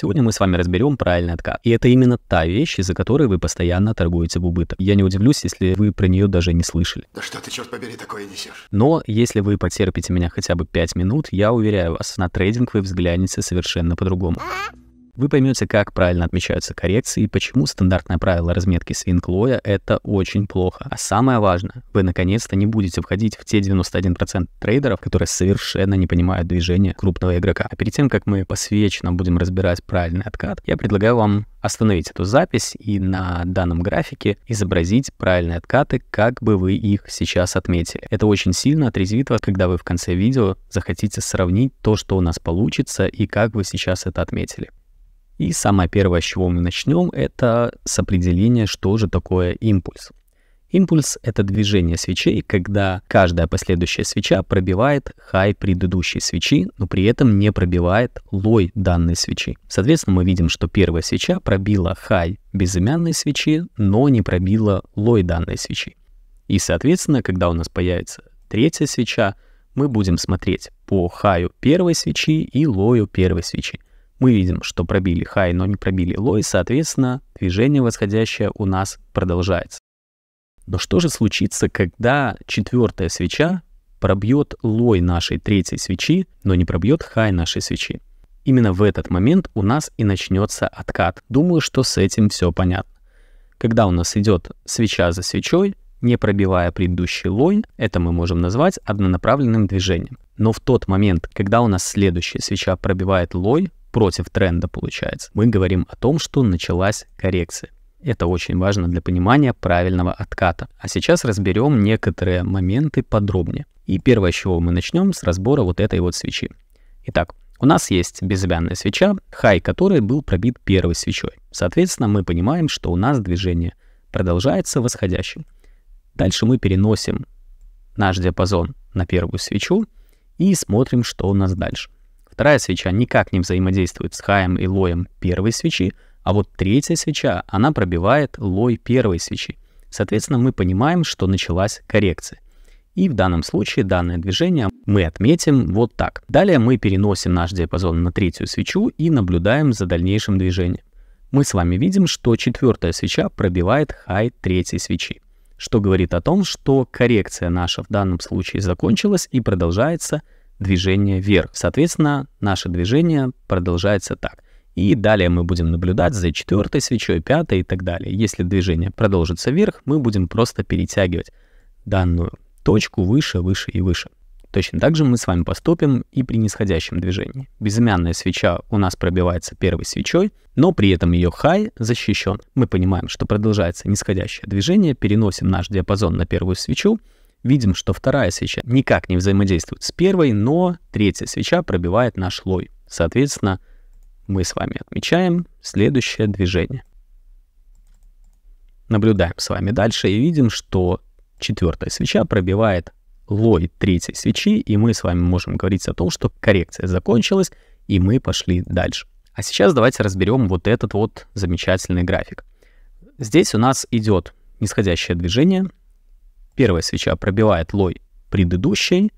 Сегодня мы с вами разберем правильный откат. И это именно та вещь, из-за которой вы постоянно торгуете в убыток. Я не удивлюсь, если вы про нее даже не слышали. Да что ты, черт побери, такое несешь? Но если вы потерпите меня хотя бы 5 минут, я уверяю вас, на трейдинг вы взглянете совершенно по-другому. Вы поймете, как правильно отмечаются коррекции и почему стандартное правило разметки свинг-лоя — это очень плохо. А самое важное, вы наконец-то не будете входить в те 91% трейдеров, которые совершенно не понимают движения крупного игрока. А перед тем, как мы посвященно будем разбирать правильный откат, я предлагаю вам остановить эту запись и на данном графике изобразить правильные откаты, как бы вы их сейчас отметили. Это очень сильно отрезвит вас, когда вы в конце видео захотите сравнить то, что у нас получится и как вы сейчас это отметили. И самое первое, с чего мы начнем, это с определения, что же такое импульс. Импульс — это движение свечей, когда каждая последующая свеча пробивает хай предыдущей свечи, но при этом не пробивает лой данной свечи. Соответственно, мы видим, что первая свеча пробила хай безымянной свечи, но не пробила лой данной свечи. И, соответственно, когда у нас появится третья свеча, мы будем смотреть по хаю первой свечи и лою первой свечи мы видим, что пробили хай, но не пробили лой, соответственно, движение восходящее у нас продолжается. Но что же случится, когда четвертая свеча пробьет лой нашей третьей свечи, но не пробьет хай нашей свечи? Именно в этот момент у нас и начнется откат. Думаю, что с этим все понятно. Когда у нас идет свеча за свечой, не пробивая предыдущий лой, это мы можем назвать однонаправленным движением. Но в тот момент, когда у нас следующая свеча пробивает лой, против тренда получается. Мы говорим о том, что началась коррекция. Это очень важно для понимания правильного отката. А сейчас разберем некоторые моменты подробнее. И первое, с чего мы начнем, с разбора вот этой вот свечи. Итак, у нас есть безымянная свеча, хай которой был пробит первой свечой. Соответственно, мы понимаем, что у нас движение продолжается восходящим. Дальше мы переносим наш диапазон на первую свечу и смотрим, что у нас дальше. Вторая свеча никак не взаимодействует с хаем и лоем первой свечи, а вот третья свеча, она пробивает лой первой свечи. Соответственно, мы понимаем, что началась коррекция. И в данном случае данное движение мы отметим вот так. Далее мы переносим наш диапазон на третью свечу и наблюдаем за дальнейшим движением. Мы с вами видим, что четвертая свеча пробивает хай третьей свечи, что говорит о том, что коррекция наша в данном случае закончилась и продолжается движение вверх. Соответственно, наше движение продолжается так. И далее мы будем наблюдать за четвертой свечой, пятой и так далее. Если движение продолжится вверх, мы будем просто перетягивать данную точку выше, выше и выше. Точно так же мы с вами поступим и при нисходящем движении. Безымянная свеча у нас пробивается первой свечой, но при этом ее хай защищен. Мы понимаем, что продолжается нисходящее движение, переносим наш диапазон на первую свечу, видим, что вторая свеча никак не взаимодействует с первой, но третья свеча пробивает наш лой. Соответственно, мы с вами отмечаем следующее движение. Наблюдаем с вами дальше и видим, что четвертая свеча пробивает лой третьей свечи, и мы с вами можем говорить о том, что коррекция закончилась, и мы пошли дальше. А сейчас давайте разберем вот этот вот замечательный график. Здесь у нас идет нисходящее движение, Первая свеча пробивает лой предыдущей,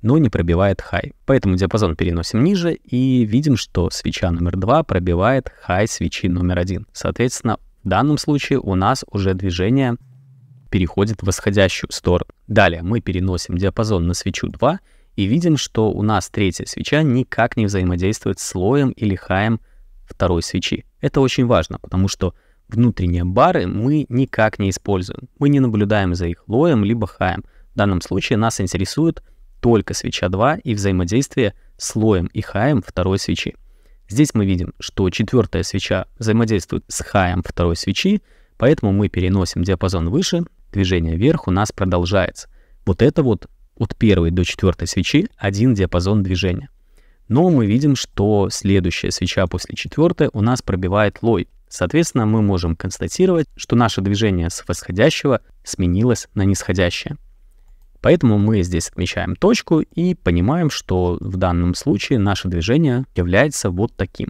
но не пробивает хай. Поэтому диапазон переносим ниже и видим, что свеча номер 2 пробивает хай свечи номер 1. Соответственно, в данном случае у нас уже движение переходит в восходящую сторону. Далее мы переносим диапазон на свечу 2 и видим, что у нас третья свеча никак не взаимодействует с слоем или хаем второй свечи. Это очень важно, потому что внутренние бары мы никак не используем. Мы не наблюдаем за их лоем либо хаем. В данном случае нас интересует только свеча 2 и взаимодействие с лоем и хаем второй свечи. Здесь мы видим, что четвертая свеча взаимодействует с хаем второй свечи, поэтому мы переносим диапазон выше, движение вверх у нас продолжается. Вот это вот от первой до четвертой свечи один диапазон движения. Но мы видим, что следующая свеча после четвертой у нас пробивает лой. Соответственно, мы можем констатировать, что наше движение с восходящего сменилось на нисходящее. Поэтому мы здесь отмечаем точку и понимаем, что в данном случае наше движение является вот таким.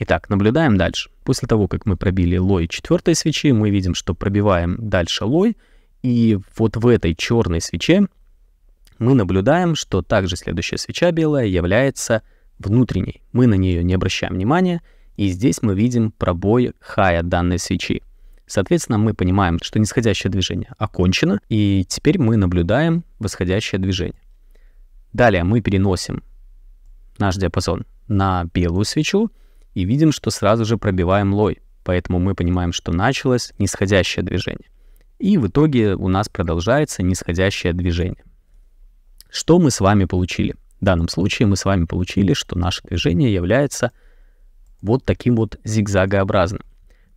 Итак, наблюдаем дальше. После того, как мы пробили лой четвертой свечи, мы видим, что пробиваем дальше лой, и вот в этой черной свече мы наблюдаем, что также следующая свеча белая является внутренней. Мы на нее не обращаем внимания, И здесь мы видим пробой хая данной свечи. Соответственно, мы понимаем, что нисходящее движение окончено, и теперь мы наблюдаем восходящее движение. Далее мы переносим наш диапазон на белую свечу и видим, что сразу же пробиваем лой. Поэтому мы понимаем, что началось нисходящее движение. И в итоге у нас продолжается нисходящее движение. Что мы с вами получили? В данном случае мы с вами получили, что наше движение является вот таким вот зигзагообразным.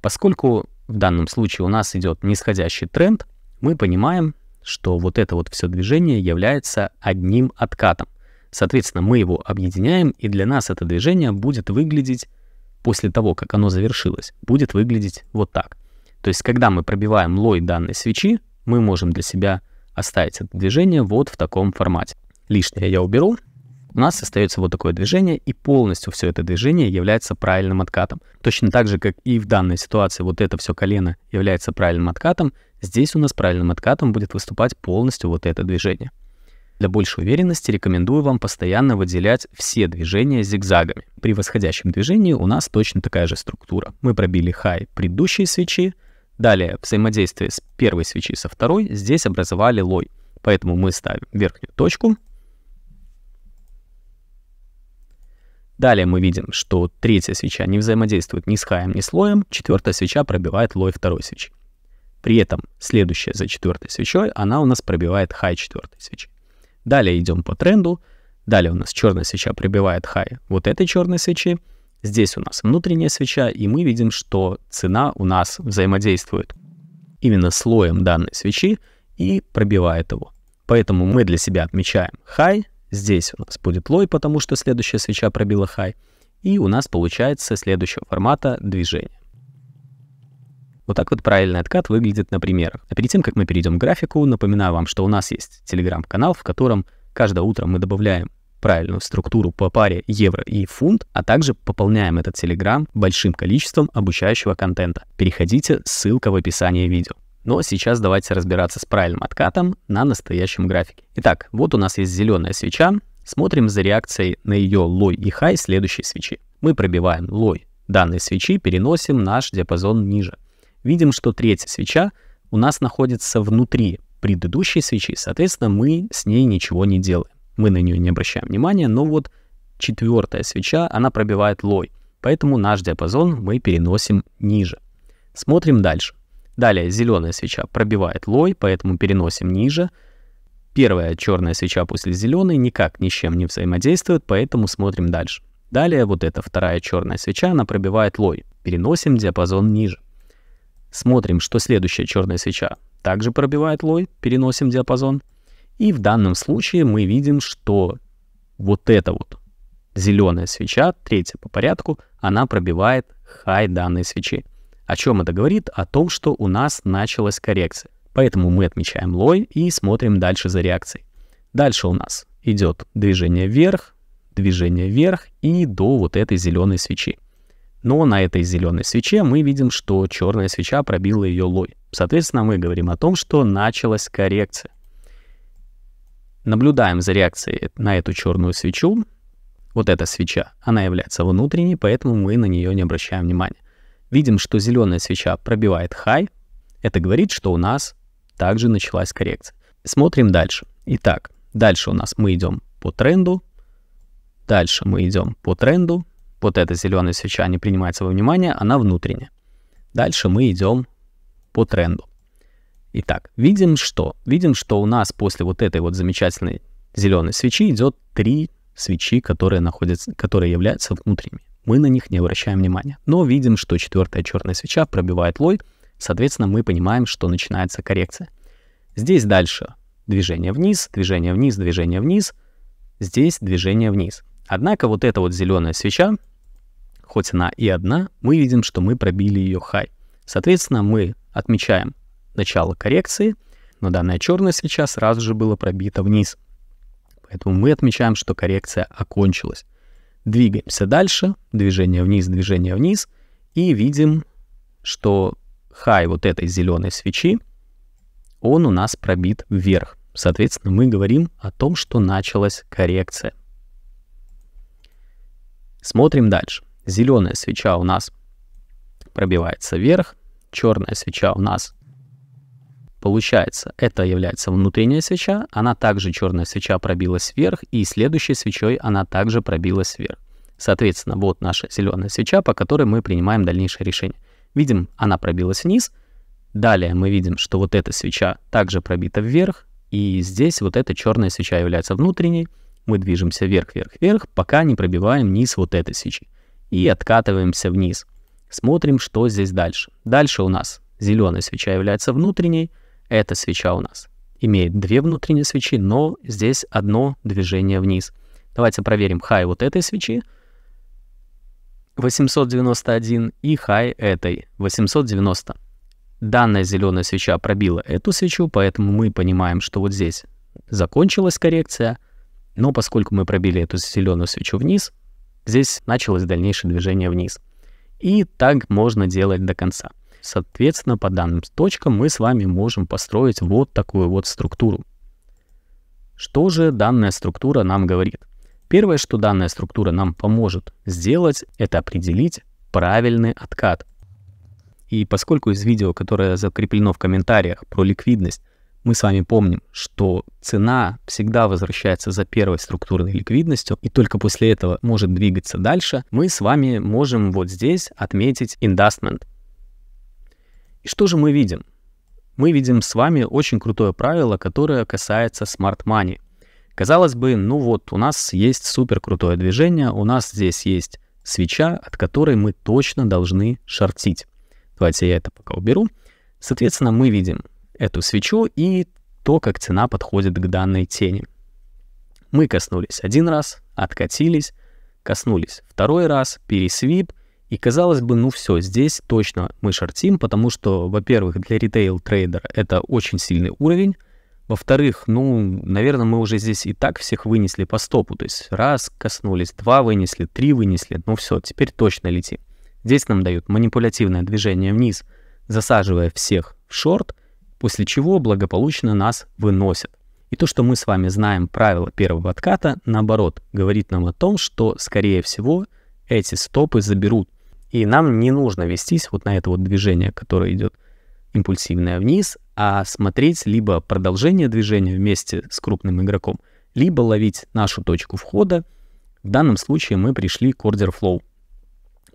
Поскольку в данном случае у нас идет нисходящий тренд, мы понимаем, что вот это вот все движение является одним откатом. Соответственно, мы его объединяем, и для нас это движение будет выглядеть, после того, как оно завершилось, будет выглядеть вот так. То есть, когда мы пробиваем лой данной свечи, мы можем для себя оставить это движение вот в таком формате. Лишнее я уберу, у нас остается вот такое движение, и полностью все это движение является правильным откатом. Точно так же, как и в данной ситуации вот это все колено является правильным откатом, здесь у нас правильным откатом будет выступать полностью вот это движение. Для большей уверенности рекомендую вам постоянно выделять все движения зигзагами. При восходящем движении у нас точно такая же структура. Мы пробили хай предыдущей свечи, далее взаимодействие с первой свечи со второй, здесь образовали лой. Поэтому мы ставим верхнюю точку, Далее мы видим, что третья свеча не взаимодействует ни с хаем, ни с лоем, четвертая свеча пробивает лой второй свечи. При этом следующая за четвертой свечой, она у нас пробивает хай четвертой свечи. Далее идем по тренду. Далее у нас черная свеча пробивает хай вот этой черной свечи. Здесь у нас внутренняя свеча, и мы видим, что цена у нас взаимодействует именно слоем данной свечи и пробивает его. Поэтому мы для себя отмечаем хай, Здесь у нас будет лой, потому что следующая свеча пробила хай. И у нас получается следующего формата движение. Вот так вот правильный откат выглядит на примерах. А перед тем, как мы перейдем к графику, напоминаю вам, что у нас есть телеграм-канал, в котором каждое утро мы добавляем правильную структуру по паре евро и фунт, а также пополняем этот телеграм большим количеством обучающего контента. Переходите, ссылка в описании видео. Но сейчас давайте разбираться с правильным откатом на настоящем графике. Итак, вот у нас есть зеленая свеча. Смотрим за реакцией на ее лой и хай следующей свечи. Мы пробиваем лой данной свечи, переносим наш диапазон ниже. Видим, что третья свеча у нас находится внутри предыдущей свечи, соответственно, мы с ней ничего не делаем. Мы на нее не обращаем внимания, но вот четвертая свеча, она пробивает лой, поэтому наш диапазон мы переносим ниже. Смотрим дальше. Далее зеленая свеча пробивает лой, поэтому переносим ниже. Первая черная свеча после зеленой никак ни с чем не взаимодействует, поэтому смотрим дальше. Далее вот эта вторая черная свеча, она пробивает лой. Переносим диапазон ниже. Смотрим, что следующая черная свеча также пробивает лой, переносим диапазон. И в данном случае мы видим, что вот эта вот зеленая свеча, третья по порядку, она пробивает хай данной свечи. О чем это говорит? О том, что у нас началась коррекция. Поэтому мы отмечаем лой и смотрим дальше за реакцией. Дальше у нас идет движение вверх, движение вверх и до вот этой зеленой свечи. Но на этой зеленой свече мы видим, что черная свеча пробила ее лой. Соответственно, мы говорим о том, что началась коррекция. Наблюдаем за реакцией на эту черную свечу. Вот эта свеча, она является внутренней, поэтому мы на нее не обращаем внимания. Видим, что зеленая свеча пробивает хай. Это говорит, что у нас также началась коррекция. Смотрим дальше. Итак, дальше у нас мы идем по тренду. Дальше мы идем по тренду. Вот эта зеленая свеча не принимается во внимание, она внутренняя. Дальше мы идем по тренду. Итак, видим что? Видим, что у нас после вот этой вот замечательной зеленой свечи идет три свечи, которые находятся, которые являются внутренними мы на них не обращаем внимания. Но видим, что четвертая черная свеча пробивает лой, соответственно, мы понимаем, что начинается коррекция. Здесь дальше движение вниз, движение вниз, движение вниз, здесь движение вниз. Однако вот эта вот зеленая свеча, хоть она и одна, мы видим, что мы пробили ее хай. Соответственно, мы отмечаем начало коррекции, но данная черная свеча сразу же была пробита вниз. Поэтому мы отмечаем, что коррекция окончилась. Двигаемся дальше, движение вниз, движение вниз, и видим, что хай вот этой зеленой свечи, он у нас пробит вверх. Соответственно, мы говорим о том, что началась коррекция. Смотрим дальше. зеленая свеча у нас пробивается вверх, черная свеча у нас получается, это является внутренняя свеча, она также черная свеча пробилась вверх, и следующей свечой она также пробилась вверх. Соответственно, вот наша зеленая свеча, по которой мы принимаем дальнейшее решение. Видим, она пробилась вниз. Далее мы видим, что вот эта свеча также пробита вверх, и здесь вот эта черная свеча является внутренней. Мы движемся вверх, вверх, вверх, пока не пробиваем низ вот этой свечи. И откатываемся вниз. Смотрим, что здесь дальше. Дальше у нас зеленая свеча является внутренней. Эта свеча у нас имеет две внутренние свечи, но здесь одно движение вниз. Давайте проверим хай вот этой свечи. 891 и хай этой 890. Данная зеленая свеча пробила эту свечу, поэтому мы понимаем, что вот здесь закончилась коррекция, но поскольку мы пробили эту зеленую свечу вниз, здесь началось дальнейшее движение вниз. И так можно делать до конца. Соответственно, по данным точкам мы с вами можем построить вот такую вот структуру. Что же данная структура нам говорит? Первое, что данная структура нам поможет сделать, это определить правильный откат. И поскольку из видео, которое закреплено в комментариях про ликвидность, мы с вами помним, что цена всегда возвращается за первой структурной ликвидностью, и только после этого может двигаться дальше, мы с вами можем вот здесь отметить investment. И что же мы видим? Мы видим с вами очень крутое правило, которое касается smart money. Казалось бы, ну вот, у нас есть супер крутое движение, у нас здесь есть свеча, от которой мы точно должны шортить. Давайте я это пока уберу. Соответственно, мы видим эту свечу и то, как цена подходит к данной тени. Мы коснулись один раз, откатились, коснулись второй раз, пересвип, и казалось бы, ну все, здесь точно мы шортим, потому что, во-первых, для ритейл-трейдера это очень сильный уровень, во-вторых, ну, наверное, мы уже здесь и так всех вынесли по стопу, то есть раз коснулись, два вынесли, три вынесли, ну все, теперь точно летим. Здесь нам дают манипулятивное движение вниз, засаживая всех в шорт, после чего благополучно нас выносят. И то, что мы с вами знаем правила первого отката, наоборот, говорит нам о том, что, скорее всего, эти стопы заберут. И нам не нужно вестись вот на это вот движение, которое идет импульсивное вниз, а смотреть либо продолжение движения вместе с крупным игроком, либо ловить нашу точку входа. В данном случае мы пришли к order flow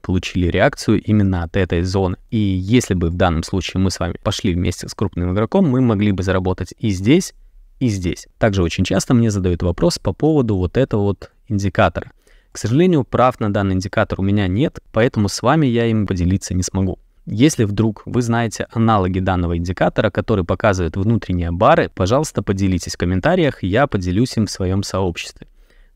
получили реакцию именно от этой зоны. И если бы в данном случае мы с вами пошли вместе с крупным игроком, мы могли бы заработать и здесь, и здесь. Также очень часто мне задают вопрос по поводу вот этого вот индикатора. К сожалению, прав на данный индикатор у меня нет, поэтому с вами я им поделиться не смогу. Если вдруг вы знаете аналоги данного индикатора, который показывает внутренние бары, пожалуйста, поделитесь в комментариях, я поделюсь им в своем сообществе.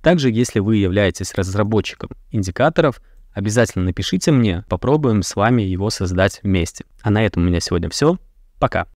Также, если вы являетесь разработчиком индикаторов, Обязательно напишите мне, попробуем с вами его создать вместе. А на этом у меня сегодня все. Пока.